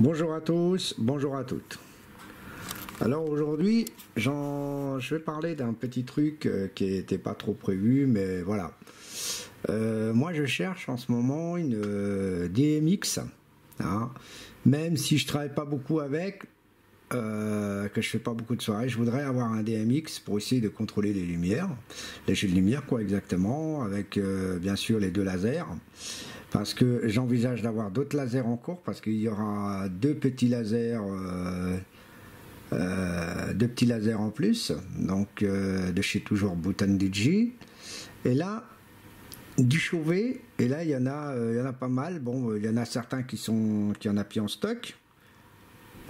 Bonjour à tous, bonjour à toutes. Alors aujourd'hui, je vais parler d'un petit truc euh, qui n'était pas trop prévu, mais voilà. Euh, moi, je cherche en ce moment une euh, DMX, hein. même si je travaille pas beaucoup avec, que je fais pas beaucoup de soirées, je voudrais avoir un DMX pour essayer de contrôler les lumières, les jeux de lumière, quoi exactement, avec bien sûr les deux lasers. Parce que j'envisage d'avoir d'autres lasers en cours parce qu'il y aura deux petits lasers euh, euh, deux petits lasers en plus. Donc euh, de chez toujours Bhutan DJ et là du Chauvet et là il y en a il y en a pas mal. Bon il y en a certains qui sont qui en a plus en stock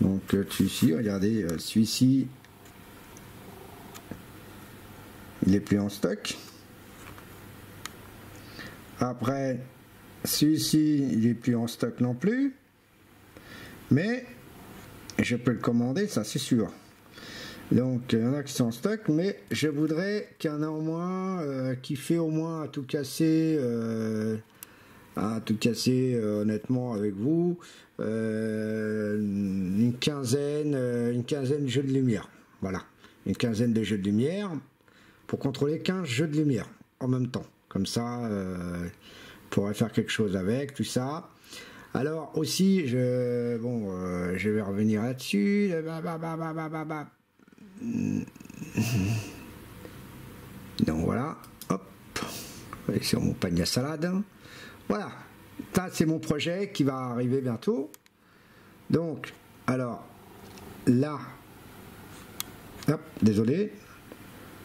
donc celui-ci regardez celui-ci il est plus en stock après celui-ci, il n'est plus en stock non plus. Mais je peux le commander, ça c'est sûr. Donc il y en a qui sont en stock, mais je voudrais qu'il y en ait au moins euh, qui fait au moins à tout casser, euh, à tout casser euh, honnêtement avec vous, une quinzaine, une quinzaine de jeux de lumière. Voilà, une quinzaine de jeux de lumière pour contrôler 15 jeux de lumière en même temps. Comme ça, pourrait faire quelque chose avec tout ça. Alors aussi, je, bon, euh, je vais revenir là-dessus. Donc voilà, hop, sur mon panier à salade. Voilà, ça c'est mon projet qui va arriver bientôt. Donc, alors, là, hop, désolé,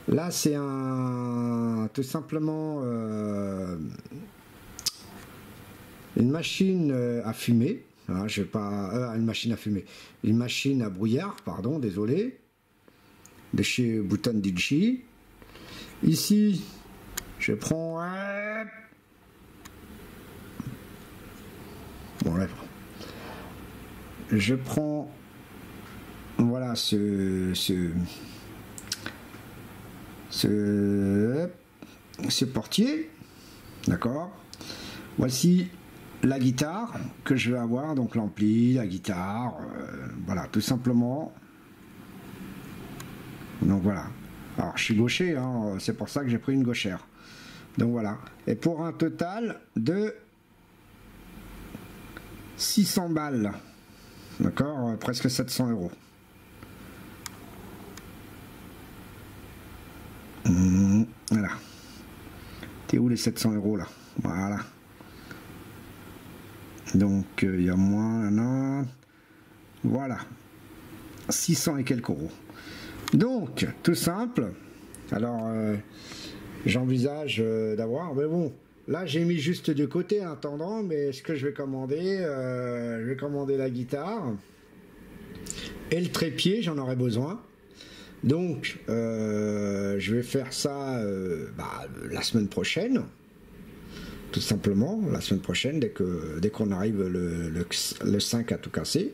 là c'est un, tout simplement, euh, une machine euh, à fumer, hein, je pas, euh, une machine à fumer, une machine à brouillard, pardon, désolé, de chez Bhutan DJ. Ici, je prends bon je prends voilà ce ce ce, ce portier d'accord voici la guitare que je vais avoir, donc l'ampli, la guitare, euh, voilà, tout simplement. Donc voilà. Alors je suis gaucher, hein, c'est pour ça que j'ai pris une gauchère. Donc voilà. Et pour un total de 600 balles. D'accord euh, Presque 700 euros. Mmh, voilà. T'es où les 700 euros là? Voilà. Donc euh, il y a moins, voilà, 600 et quelques euros. Donc, tout simple. Alors, euh, j'envisage euh, d'avoir, mais bon, là j'ai mis juste de côté en attendant, mais ce que je vais commander, je vais commander la guitare et le trépied, j'en aurai besoin. Donc, je vais faire ça bah, la semaine prochaine tout simplement, la semaine prochaine, dès que dès qu'on arrive le, le, 5 à tout casser,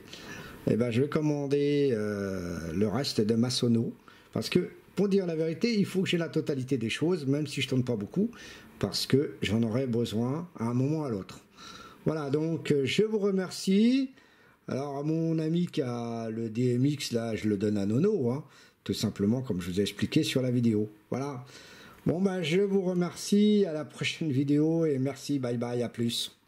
eh ben, je vais commander euh, le reste de ma sono. Parce que, pour dire la vérité, il faut que j'ai la totalité des choses, même si je tourne pas beaucoup, parce que j'en aurai besoin à un moment à l'autre. Voilà, donc euh, je vous remercie. Alors, à mon ami qui a le DMX, là, je le donne à Nono, hein, tout simplement, comme je vous ai expliqué sur la vidéo. Voilà. Bon bah je vous remercie, à la prochaine vidéo et merci, bye bye, à plus.